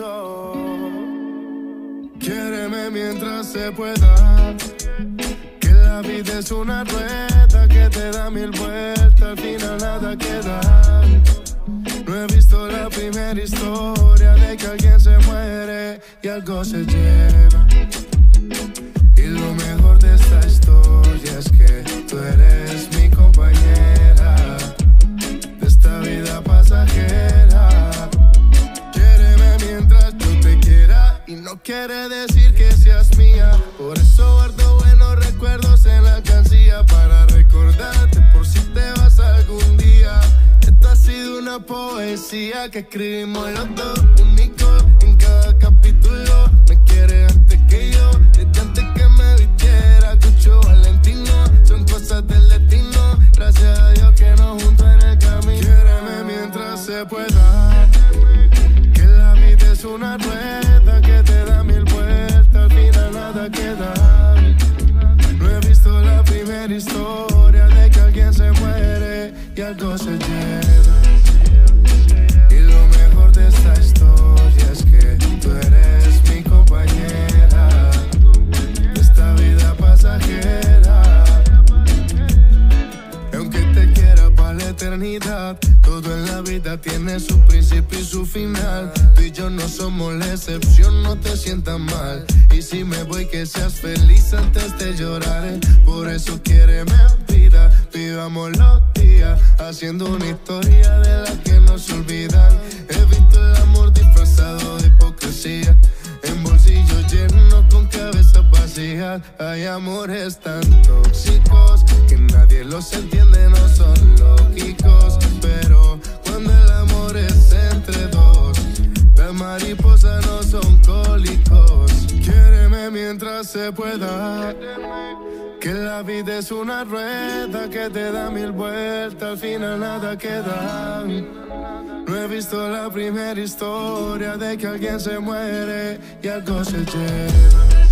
pienso. Quiéreme mientras se pueda. Que la vida es una rueda que te da mil vueltas, al final nada queda. No he visto la primera historia de que alguien se muere y algo se lleva. Quiere decir que seas mía. Por eso guardo buenos recuerdos en la alcancía para recordarte por si te vas algún día. Esta ha sido una poesía que escribimos los dos, único en cada capítulo. Me quiere antes que yo, desde antes que me vistiera. Cucho Valentino, son cosas del destino. Gracias a Dios que nos juntó en el camino. Quiéreme mientras se pueda. Y algo se lleva. Y lo mejor de esta historia es que tú eres mi compañera esta vida pasajera. Aunque te quiera para la eternidad, todo en la vida tiene su principio y su final. Tú y yo no somos la excepción, no te sientas mal. Y si me voy, que seas feliz antes de llorar. Por eso quiéreme vida, vivamos días, haciendo una historia de la que no se olvidan. He visto el amor disfrazado de hipocresía. En bolsillos llenos con cabezas vacías Hay amores tan tóxicos Que nadie los entiende, no son lógicos Pero cuando el amor es entre dos Las mariposas no son cólicos Quiéreme mientras se pueda Que la vida es una rueda Que te da mil vueltas Al final nada queda no he visto la primera historia de que alguien se muere y algo se lleva.